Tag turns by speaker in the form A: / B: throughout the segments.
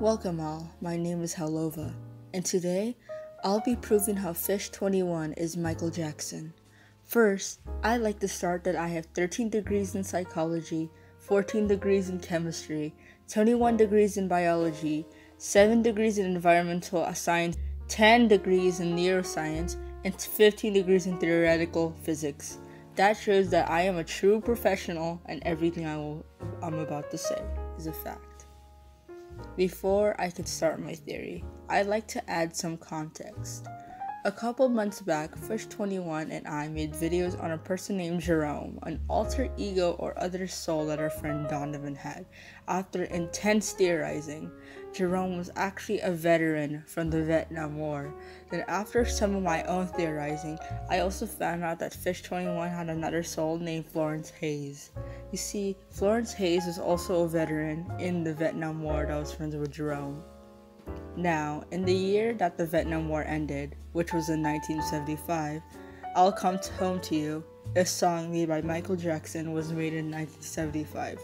A: Welcome all, my name is Howlova, and today I'll be proving how Fish 21 is Michael Jackson. First, I like to start that I have 13 degrees in psychology, 14 degrees in chemistry, 21 degrees in biology, 7 degrees in environmental science, 10 degrees in neuroscience, and 15 degrees in theoretical physics. That shows that I am a true professional and everything I will, I'm about to say is a fact. Before I could start my theory, I'd like to add some context. A couple months back, Fish21 and I made videos on a person named Jerome, an alter ego or other soul that our friend Donovan had. After intense theorizing, Jerome was actually a veteran from the Vietnam War. Then, after some of my own theorizing, I also found out that Fish21 had another soul named Florence Hayes. You see, Florence Hayes was also a veteran in the Vietnam War that was friends with Jerome. Now, in the year that the Vietnam War ended, which was in 1975, I'll Come Home to You, a song made by Michael Jackson, was made in 1975.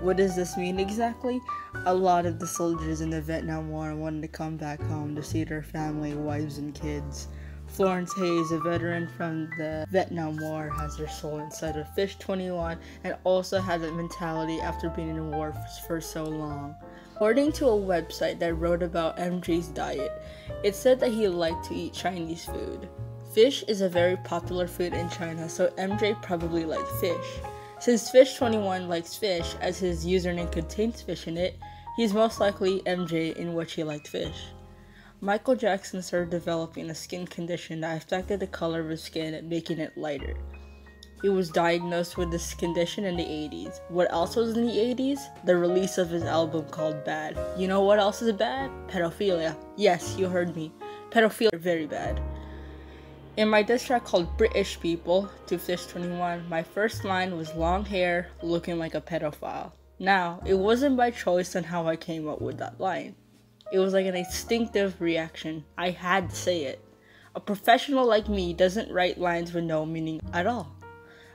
A: What does this mean exactly? A lot of the soldiers in the Vietnam War wanted to come back home to see their family, wives, and kids. Florence Hayes, a veteran from the Vietnam War, has her soul inside of Fish 21 and also has a mentality after being in war for so long. According to a website that wrote about MJ's diet, it said that he liked to eat Chinese food. Fish is a very popular food in China, so MJ probably liked fish. Since Fish21 likes fish, as his username contains fish in it, he's most likely MJ in which he liked fish. Michael Jackson started developing a skin condition that affected the color of his skin, making it lighter. He was diagnosed with this condition in the 80s. What else was in the 80s? The release of his album called Bad. You know what else is bad? Pedophilia. Yes, you heard me. Pedophilia very bad. In my diss track called British People to Fish 21, my first line was long hair, looking like a pedophile. Now, it wasn't by choice on how I came up with that line. It was like an instinctive reaction. I had to say it. A professional like me doesn't write lines with no meaning at all.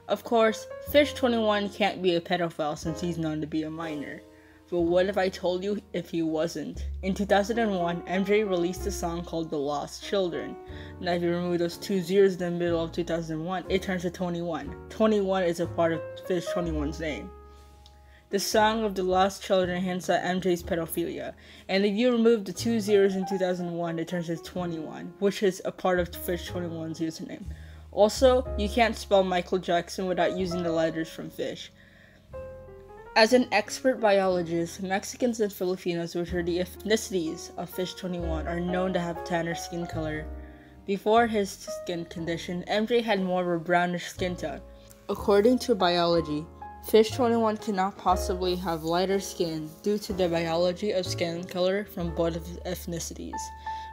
A: Of course, Fish 21 can't be a pedophile since he's known to be a minor. But what if I told you if he wasn't? In 2001, MJ released a song called The Lost Children. Now, if you remove those two zeros in the middle of 2001, it turns to 21. 21 is a part of Fish 21's name. The song of the lost children hints at MJ's pedophilia, and if you remove the two zeros in 2001, it turns to 21, which is a part of Fish 21's username. Also, you can't spell Michael Jackson without using the letters from Fish. As an expert biologist, Mexicans and Filipinos, which are the ethnicities of Fish 21, are known to have tanner skin color. Before his skin condition, MJ had more of a brownish skin tone. According to biology, Fish 21 cannot possibly have lighter skin due to the biology of skin color from both ethnicities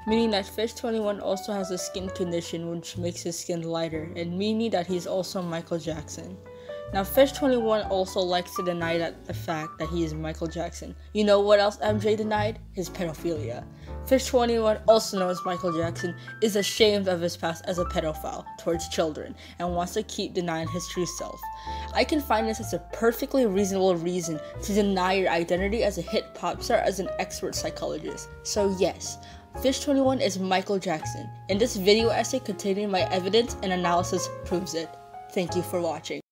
A: meaning that Fish 21 also has a skin condition which makes his skin lighter, and meaning that he's also Michael Jackson. Now, Fish 21 also likes to deny that the fact that he is Michael Jackson. You know what else MJ denied? His pedophilia. Fish 21, also known as Michael Jackson, is ashamed of his past as a pedophile towards children and wants to keep denying his true self. I can find this as a perfectly reasonable reason to deny your identity as a hit pop star as an expert psychologist. So, yes, Fish 21 is Michael Jackson, and this video essay containing my evidence and analysis proves it. Thank you for watching.